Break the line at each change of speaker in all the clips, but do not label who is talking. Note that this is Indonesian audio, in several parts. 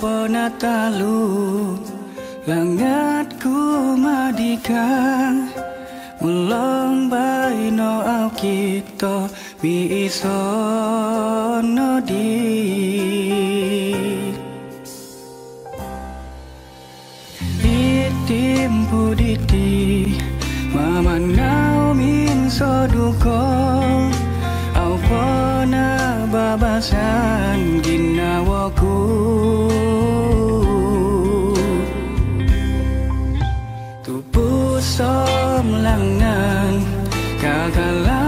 penatalu Langatku madika Mulong baino au kito Mi isono di Itim puditi Maman ngau min soduko Au pona babasan gina I love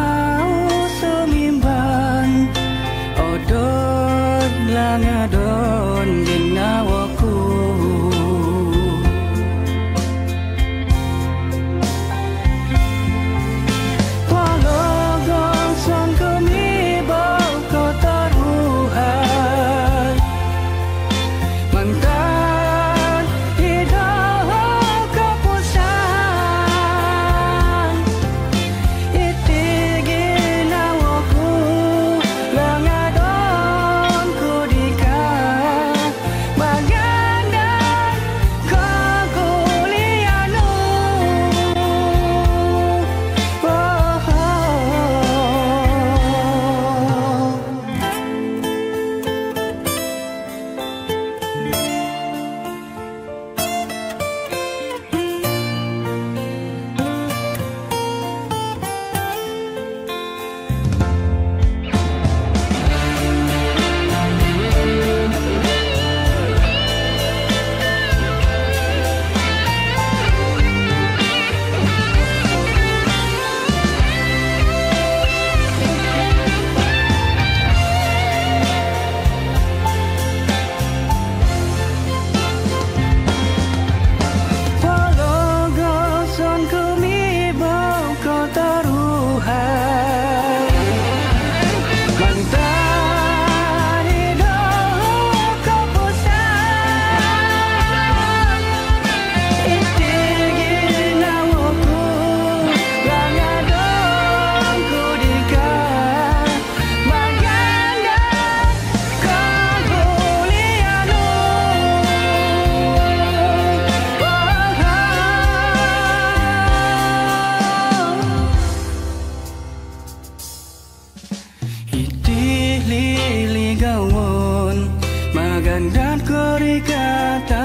Dan kau dikata.